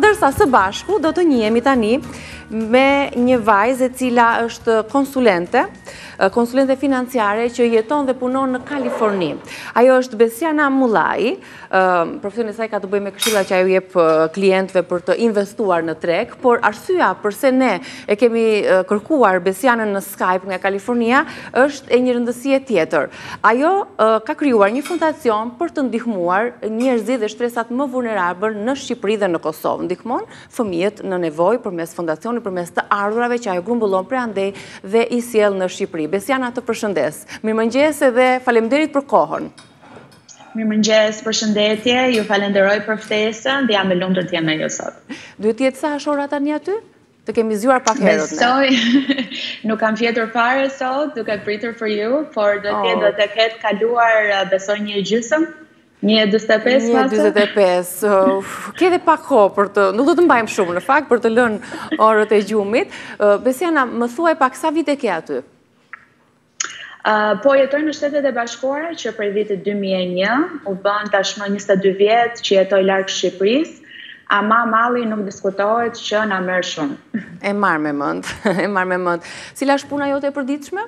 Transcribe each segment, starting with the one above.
Ndërsa së bashku do të njihemi tani me një vajzë e cila është konsulente, konsulente financiare që jeton dhe punon në Kaliforni. Ajo është Besiana Mullai, Profesioni i saj ka të bëjë me këshillat që ajo u jep klientëve për të investuar në treg, por arsyeja përse ne e kemi kërkuar Besianën në Skype nga Kalifornia është e një rëndësie tjetër. Ajo ka krijuar një fondacion për të ndihmuar njerëzit dhe shtresat më vulnerabël në Shqipëri dhe në Kosovë. Ndihmon fëmijët në nevojë përmes fondacionit, përmes të ardhurave që ajo grumbullon prej andej dhe i sjell në Shqipëri. Besiana të përshëndes. Mirëmëngjes edhe faleminderit për kohën. Mirëmëngjes, përshëndetje, ju falenderoj për ftesën dhe jam e lumtur të jem me ju sot. Duhet të jetë sa është ora tani aty? Të kemi zgjuar pak herët ne. Besoj, nuk kam fjetur fare sot, duke pritur për ju, por do të jetë, do të ketë kaluar, besoj një e gjysëm, një e dyzet e pesë pothuaj. Një e dyzet e pesë, ke edhe pak kohë për të, nuk do të mbajmë shumë në fakt, për të lënë orët e gjumit. Besiana, më thuaj pak, sa vite ke aty? Po jetoj në Shtetet e Bashkuara që prej vitit 2001, u bënë tashmë 22 vjet që jetoj larg Shqipërisë, ama malli nuk diskutohet që na merr shumë. E marr me mend, e marr me mend. Cila është puna jote e përditshme?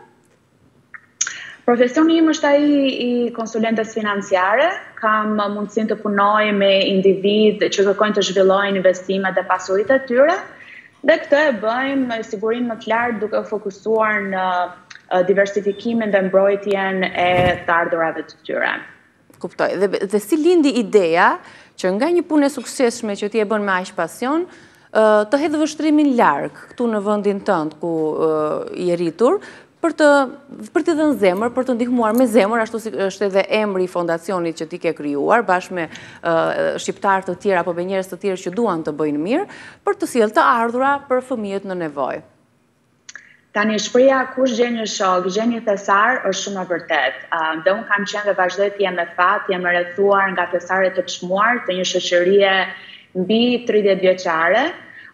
Profesioni im është ai i konsulentes financiare. Kam mundësinë të punoj me individë që kërkojnë të zhvillojnë investimet dhe pasuritë e tyre Dhe këtë e bëjmë me sigurinë më të lartë duke u fokusuar në diversifikimin dhe mbrojtjen e të ardhurave të tyre. Kuptoj. Dhe, dhe si lindi ideja që nga një punë e suksesshme që ti e bën me aq pasion, të hedhësh vështrimin larg këtu në vendin tënd ku je rritur, për të për të dhënë zemër, për të ndihmuar me zemër, ashtu si është edhe emri i fondacionit që ti ke krijuar bashkë me shqiptarë të tjerë apo me njerëz të tjerë që duan të bëjnë mirë, për të sjellë të ardhura për fëmijët në nevojë. Tani shprehja kush gjen një shok, gjen një thesar është shumë e vërtetë. Dhe unë kam qenë dhe vazhdoj të jem me fat, jam e rrethuar nga thesare të çmuar të një shoqërie mbi tridhjetë vjeçare,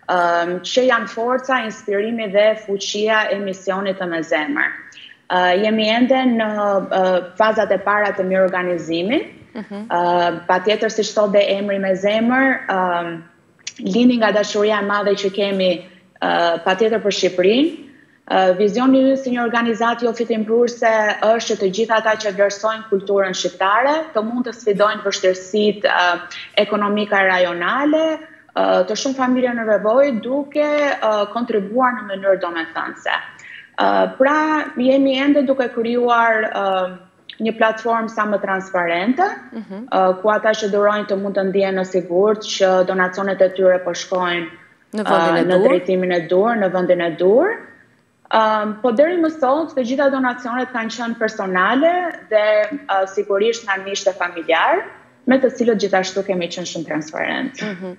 që janë forca, inspirimi dhe fuqia e misionit të Me Zemër. Jemi ende në fazat e para të mirëorganizimit, patjetër siç thotë dhe emri Me Zemër, lindi nga dashuria e madhe që kemi patjetër për Shqipërinë, Vizioni ynë si një organizatë jofitëimprurëse është që të gjithë ata që vlerësojnë kulturën shqiptare të mund të sfidojnë vështirësitë ekonomike rajonale të shumë familje në nevojë duke kontribuar në mënyrë domethënëse. Pra, jemi ende duke krijuar një platformë sa më transparente, ku ata që dhurojnë të mund të ndihen të sigurt që donacionet e tyre po shkojnë në vendin e duhur, në drejtimin e duhur, në vendin e duhur. Um, po deri më sot të gjitha donacionet kanë qenë personale dhe uh, sigurisht nga miqtë e familjarët, me të cilët gjithashtu kemi qenë shumë transparentë. Mm -hmm.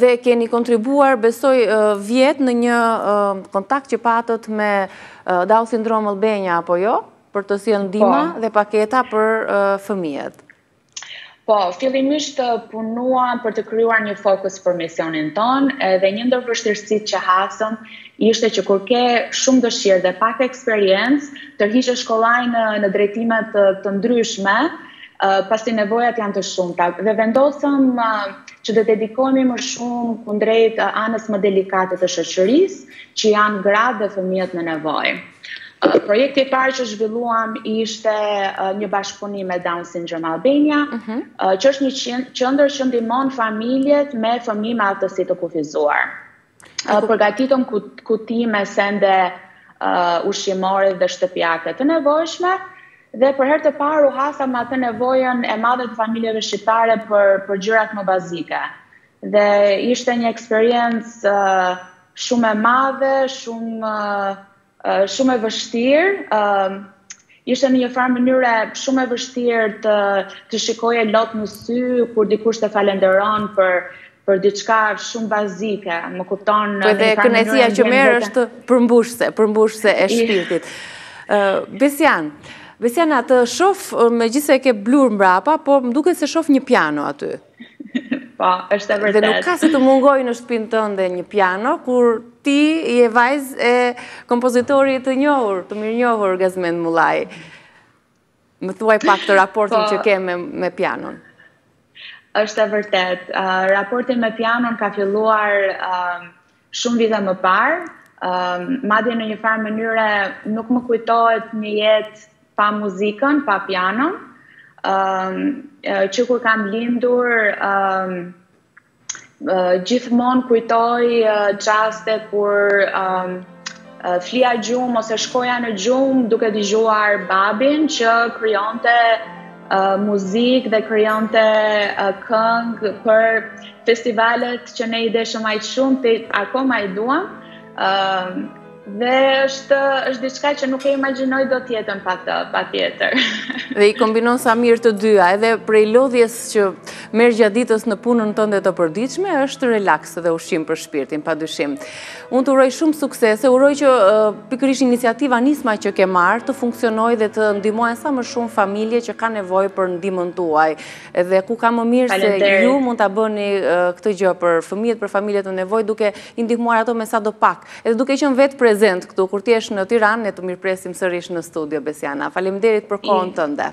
Dhe keni kontribuar, besoj, vjet në një uh, kontakt që patët me uh, Down Syndrome Albania, apo jo? Për të sjellë ndihma po. dhe paketa për uh, fëmijët. Po, fillimisht punuam për të krijuar një fokus për misionin tonë, edhe një ndër vështirësitë që hasëm ishte që kur ke shumë dëshirë dhe pak eksperiencë, tërhiqesh kollaj në në drejtime të të ndryshme, pasi nevojat janë të shumta dhe vendosëm që të dedikohemi më shumë kundrejt anës më delikate të shoqërisë, që janë gratë dhe fëmijët në nevojë. Projekti i parë që zhvilluam ishte një bashkëpunim me Down Syndrome Albania, uh mhm. -huh. që është një qendër që ndihmon familjet me fëmijë me aftësi të kufizuar. Uh, përgatitëm kuti me sende uh, ushqimore dhe shtëpiake të nevojshme dhe për herë të parë u hasëm me atë nevojën e madhe të familjeve shqiptare për për gjërat më bazike. Dhe ishte një eksperiencë uh, Shumë e madhe, shumë shumë e vështirë, ë ishte në një farë mënyre shumë e vështirë të të shikoje lot në sy kur dikush të falenderon për për diçka shumë bazike. Më kupton? Edhe kënaqësia që merr është përmbushse, përmbushse e shpirtit. Ë Besiana, Besiana të shof megjithëse e ke blur mbrapa, po më duket se shof një piano aty. Po, është e vërtetë. Dhe nuk ka se të mungojë në shpinë tënde një piano, kur ti je vajzë e kompozitorit të njohur, të mirënjohur, Gazmend Mullahi. Më thuaj pak këtë raportin po. që ke me pianon. është e vërtetë. Raporti me pianon ka filluar Shumë vite më parë, madje në një farë mënyre nuk më kujtohet një jetë pa muzikën, pa pianon. Që kur kam lindur, gjithmonë kujtoj çaste kur flija gjumë ose shkoja në gjumë duke dëgjuar babin që krijonte uh, muzikë dhe krijonte uh, këngë për festivalet që ne i deshëm aq shumë dhe akoma i duam. ë uh, dhe është është diçka që nuk e imagjinoj dot jetën pa të, patjetër. Dhe i kombinon sa mirë të dyja, edhe prej lodhjes që merr gjatë ditës në punën tënde të përditshme është relax. dhe ushqim për shpirtin, padyshim. Unë të uroj shumë suksese, uroj që pikërish iniciativa nisma që ke marrë të funksionojë dhe të ndihmohen sa më shumë familje që kanë nevojë për ndihmën tuaj. Dhe ku ka më mirë se ju mund ta bëni këtë gjë për fëmijët, për familjet në nevojë, duke i ndihmuar ato me sado pak. Edhe duke qenë vetë prezent këtu, kur të jesh në Tiranë, ne të mirëpresim sërish në studio, Besiana. Faleminderit për kohën tënde.